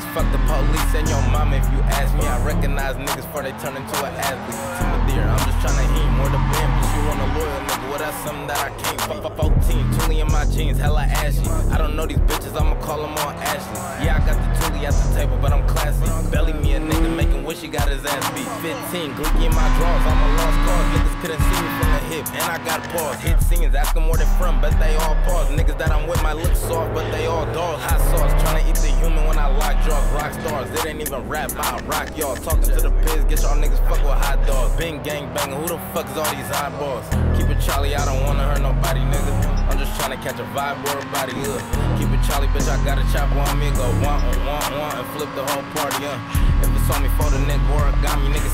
Fuck the police and your mama if you ask me. I recognize niggas before they turn into an athlete. Tim deer, I'm just tryna heat more the band, but you want a loyal nigga. Well, that's something that I can't be. 14, Toolie in my jeans, hella ashy. I don't know these bitches, I'ma call them all Ashley. Yeah, I got the Toolie at the table, but I'm classy. Belly me a nigga, making wish he got his ass beat. 15, Glicky in my drawers, I'm a lost cause. Niggas couldn't see me from the hip, and I got pause. Hit scenes, ask them where they from, but they all pause. Niggas that I'm with my look soft, but they all dogs. Hot jaws. Rock stars, they ain't even rap, I rock y'all. Talking to the pigs, get y'all niggas fuck with hot dogs. Bing gang banging, who the fuck is all these eyeballs? Keep it Charlie, I don't wanna hurt nobody, nigga. I'm just trying to catch a vibe or a body, uh. Keep it Charlie, bitch, I got a chop on me, go one, one, one, and flip the whole party, uh. If it's on me for the nigga origami, nigga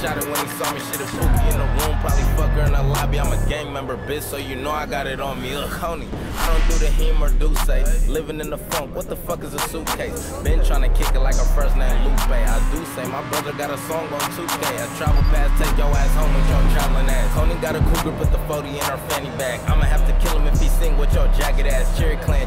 shot it when he saw me, should've Pookie in the room, probably fuck her in the lobby. I'm a gang member, bitch, so you know I got it on me, ugh, honey. I don't do the him or do say, living in the funk, what the fuck is a suitcase? Been trying to kick it like a first name Lupe, I do say, my brother got a song on 2K, I travel past, take your ass home with your traveling ass. Coney got a cougar, put the 40 in her fanny bag. I'ma have to kill him if he sing with your jagged ass. Cherry clan,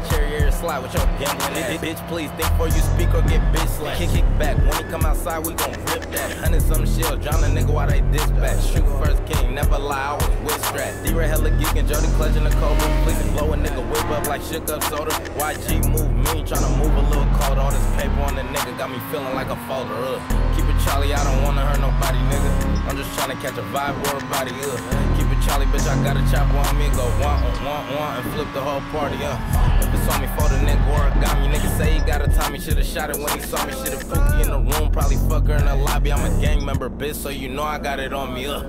slide with your gambling. Bitch, please think before you speak or get bitch slapped. Kick, kick back, when he come outside, we gon' rip that. Hundred some shells, drown a nigga while they dispatch. Shoot first king, never lie, I was with strap. D-Ray hella geekin', Jody clutching the cobra. Please blow a nigga whip up like shook up soda. YG move mean, tryna move a little cold. All this paper on the nigga got me feeling like a folder. Uh. Keep it Charlie, I don't wanna hurt nobody, nigga. I'm just tryna catch a vibe or a body, uh. Keep it Charlie, got a chop on me, go one, one, one, and flip the whole party, uh. If it's on me for the nigga or got me, nigga say he got a Tommy, should've shot it when he saw me, should've Pookie in the room, probably fuck her in the lobby. I'm a gang member, bitch, so you know I got it on me, uh.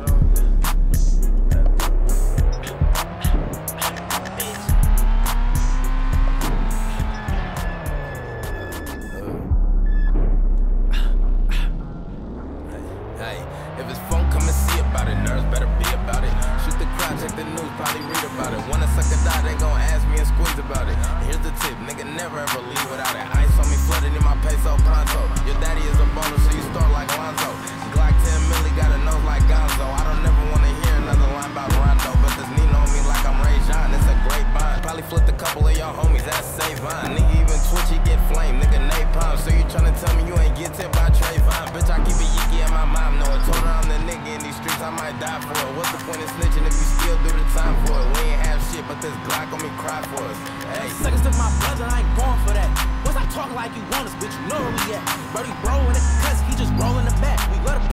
Probably read about it. When a sucker die, they gon' ask me and squeeze about it. Here's the tip, nigga, never ever leave without it. Ice on me flooded in my peso pronto. Your daddy is a baller, so you start like Lonzo. Glock 10 milli, got a nose like Gonzo. I don't never wanna hear another line about Rondo, but this Nino on me like I'm Ray John. It's a great bond. Probably flipped a couple of y'all homies, that's safe vine. Nigga even twitchy get flame, nigga napalm. So you tryna tell me you ain't get tipped by Trayvon? Bitch, I keep it yicky in my mom know it. Told her I'm the nigga in these streets, I might die for it. What's the point of know where. Brody bro in the cuss, he just rolling the back. We let him